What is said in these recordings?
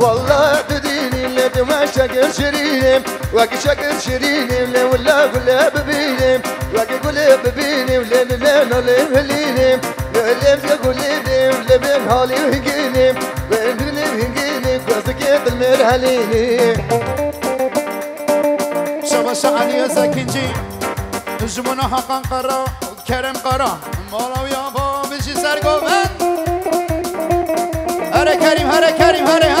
والله بديني اللي بمشق شريني وقشق شريني اللي ولا قول ببيني وقول ببيني ولا بين اللي مهليني اللي بقولي اللي بين حالي وهجيني بين اللي بهجيني وسكيت المرهليني شبش علي زكنجي نجمنا حقا قرا كرم قرا مالا ويا بابجي سرقومن هره کریم هره کریم هره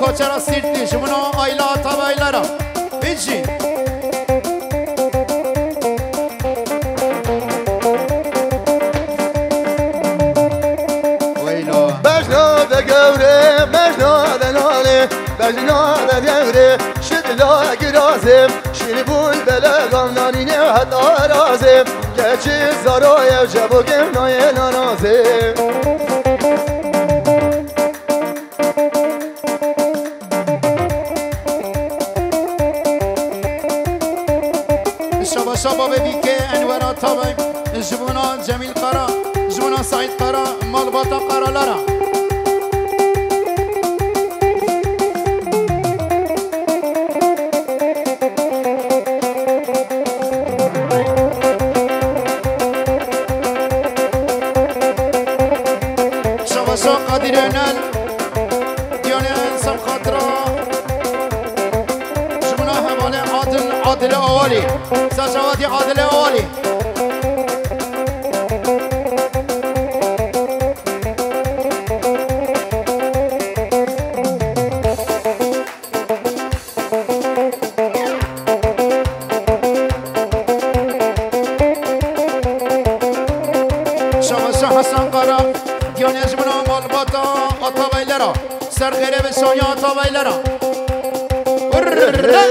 koçera sirtni şımına ayla atabaylara Bici Bejna da gevre, bejna da lale, bejna da gevre Şidla girazim, şiribul bele gamdanine hatta razim Geçi zaroyev, cebugim naye narazim جميل قرا جونا سعيد قرا مال بطا قرا لرا قرهره سويا تا バイル ارا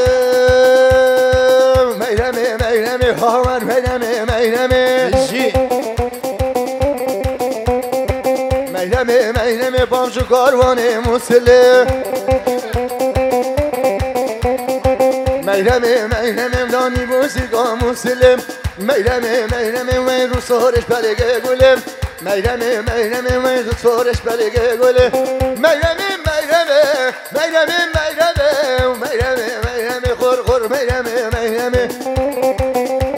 میله میله میله حمر فدامه میله میله میله میله بامجو قوروان مسلم میله میله مهدانی بوşikam muslim میله میله میله meyremi meyremi meyremi meyremi kur kur meyremi meyremi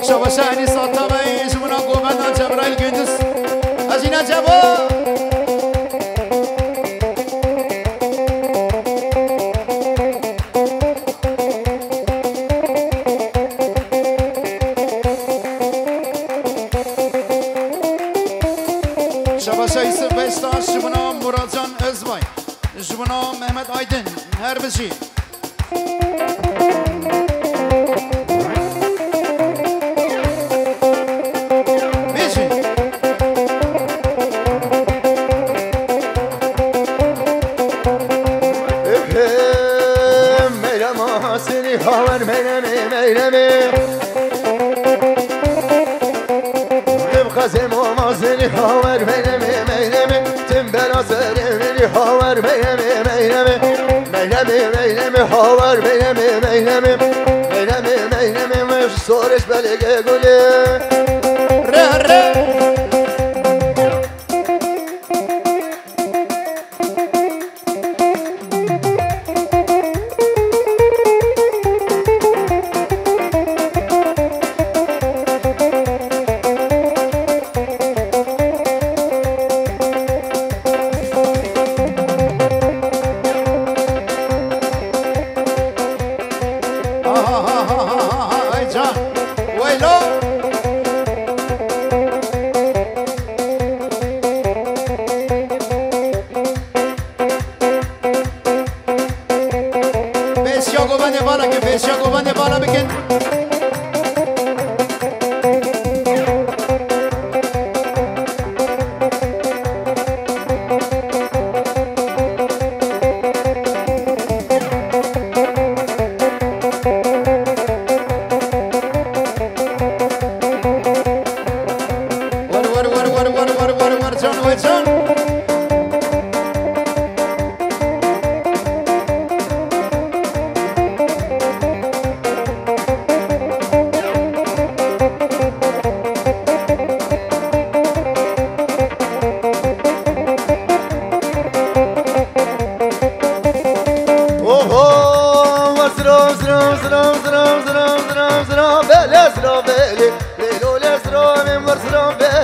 شبا شهني سلطان من اسمنا قومتنا جبرائيل قدس أجينا جبار kardeşim. haber meylemi meylemi Tıpkazım olmaz seni haber Yar beynemi beynemi Beynemi beynemi Sores belge gülü Eşya kovanı bana bir kent. Turn away, turn.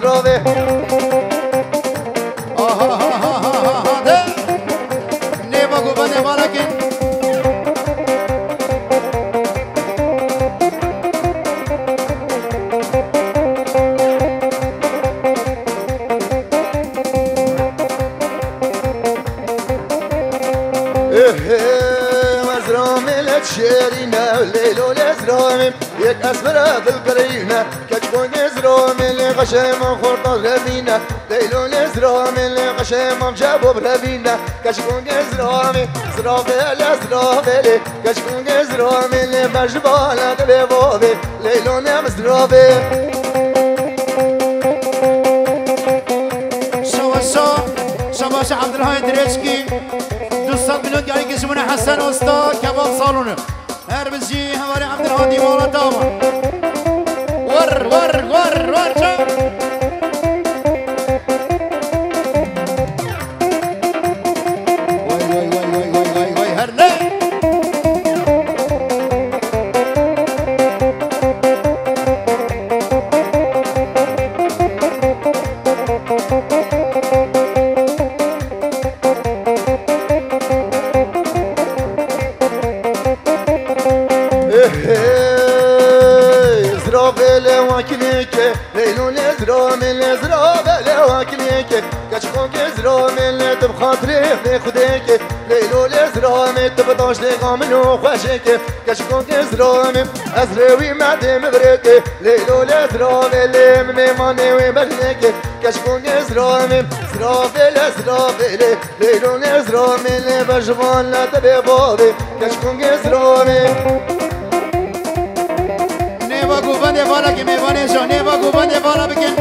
nuestro نزرو ملي غشام خرطة ربينا ليلو نزرو ملي غشام جابو بربينا كشكون نزرو مي زرو بلا زرو بلي كشكون نزرو ملي مجبالة قلبو بي ليلو نمزرو بي باشا عبد الهادي دريشكي دوستان بلون يعني قاعد يسمونه حسن وسطا كباب صالونه هربزي هواري عبد الهادي مولا طابع ور ور Rocha. ليك ليلون ازرا من الازرا کاش واكليك كشكوك ازرا من اللي بخاطري في خديك ليلو الازرا من تبطاش لي غامن وخاشك كشكوك ازرا من ازراوي معدي از ليلو الازرا من اللي ميماني وبرنيك كشكوك را من زرافيل زرافيل ليلو الازرا من اللي بجبان لا تبي بابي كشكوك ازرا من me Vandevora, Guimê, vou Johnny, Vogu, Vandevora, Pequeno.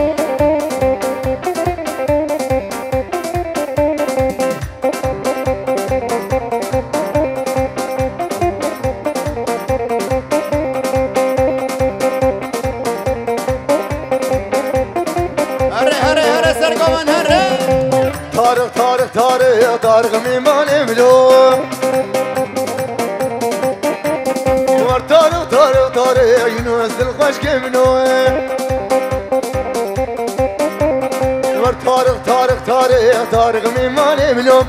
طارق طارق طارق طارق طارق ميماني ملوم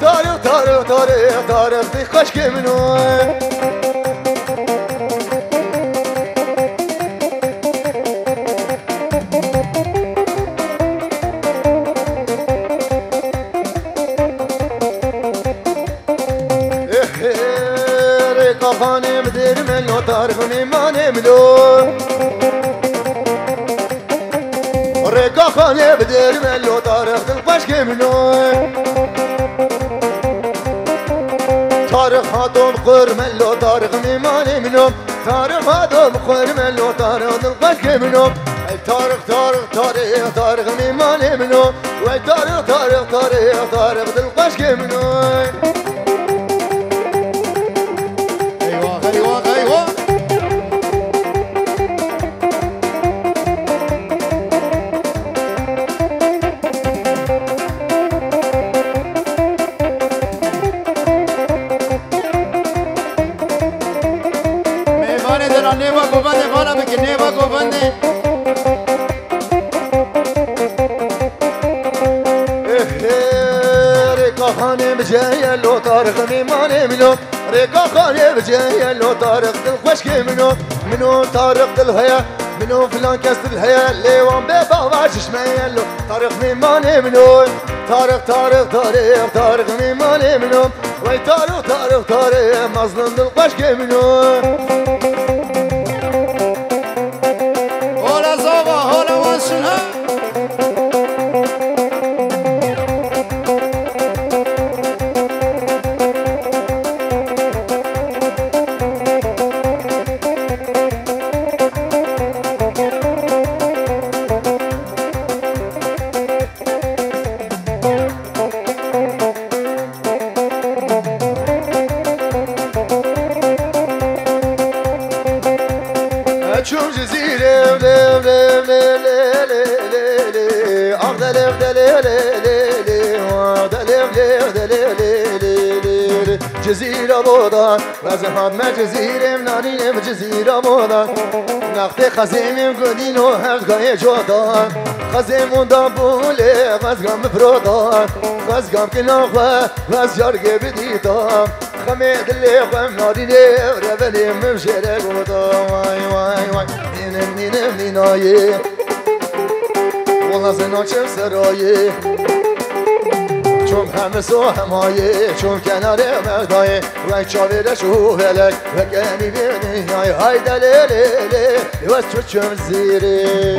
طارق طارق طارق طارق دي خشك منوم خانم دیر منو تارخ میمانم لو خانه بدر ملو طارق دل کم نوی طارق هادم خور ملو تاریخ میمانی منو طارق هادم خور ملو طارق دل باش منو تاریخ تاریخ تاریخ طارق نيمان منو تاریخ تاریخ تاریخ تاریخ دل کم منو منو ريكا خالي رجايا لو طارق دلخواش كي منو منو طارق دلهيا منو فلان كاس دلهيا ليوان بابا واش شمايا لو طارق ميماني منو طارق طارق طارق طارق ميماني منو وي طارق طارق طارق مظلم دلخواش كي منو خزهان مجزیرم نارین جزیرم بودن نقد خزیم گدین و همزگاه جودان خزیمون دا بوله غزگام برودان غزگام که ناخوه غز جارگه بدیدام خمه دلی خم نارین رولی ممشره بودان وای وای وای نینم نینم نینایه ولا زناچم سرایه چون همه سو همایه چون کنار مردای و چاویره شو ولک و که میبینی های های دلیلی و چو چون زیری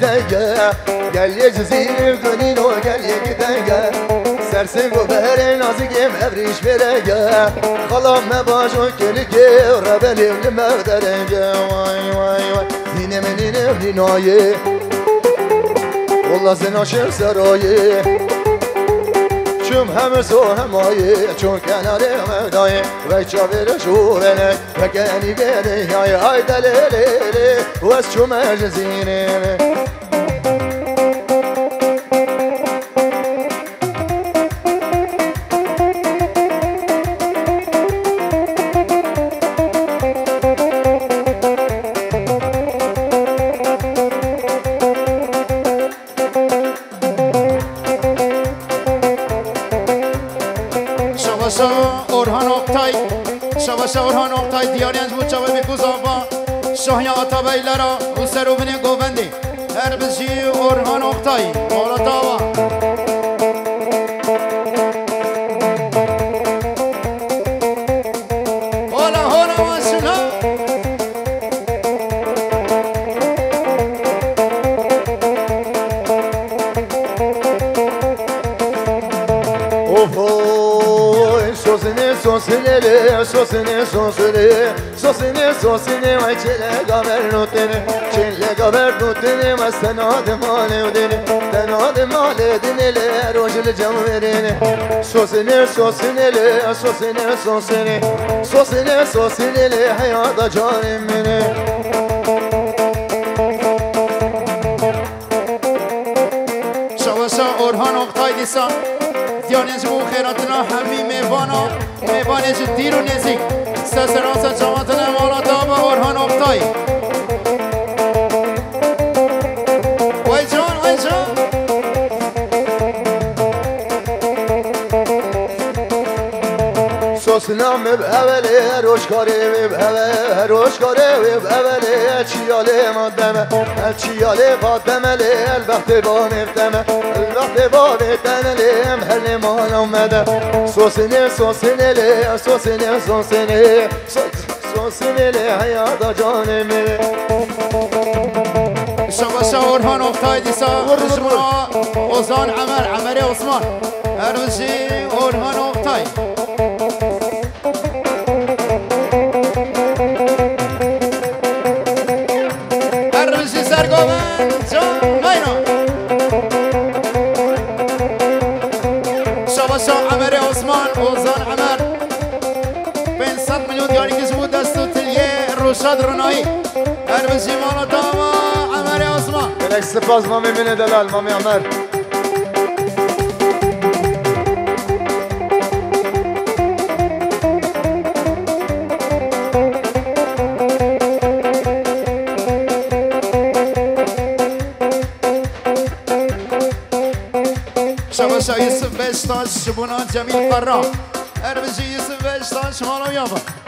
gidege Gel ye cizir gönilo gel ye gidege Sersin gobere nazikim evriş verege Kalam me baş o kelike Rebelim li mevderege Vay vay vay Zine menin evlinayi Valla sen aşır sarayı چون همه سو همایی چون کناره مدایه و ایچا شوره نه و گنی بیره های های دلیره و از چون چوم نه اورهان شورهان دیاری دیاریانج بود چاوه بی کزافا شهیا آتا بیلرا و سرو هر بزی اورهان اقتای مالا تاوا Sosine, sosine, sosine, sosine. vai ce le gaverno tene ce le gaverno tene ma stano de male udene stano de male dene le rojle cam verene sosine, sosine. le sosene sosene sosene sosene le hayata canim beni Orhan Oktay Lisan Diyanez bu heratına hemime bana میبانی جدی رو نزدیک سسران سجامتن امانات آب و برهان افتایی سوسنام اوله روش کاری و اوله روش کاری و اوله چیاله مادم چیاله فاطم لی البته با نفتم البته با نفتم لیم هل مان آمده سوسنه سوسنه لی سوسنه سوسنه سوسنه لی حیات جانمه شباشه اورهان افتای دیسا شما اوزان عمر عمر عثمان هر وزی اورهان افتای بن سيمان وطاما عمر عثمان بلك سپاس مامی من دلال مامی عمر Şabasa Yusuf Beştaş, Bunan Cemil Karra, Erbici Yusuf Beştaş, Manav Yaman.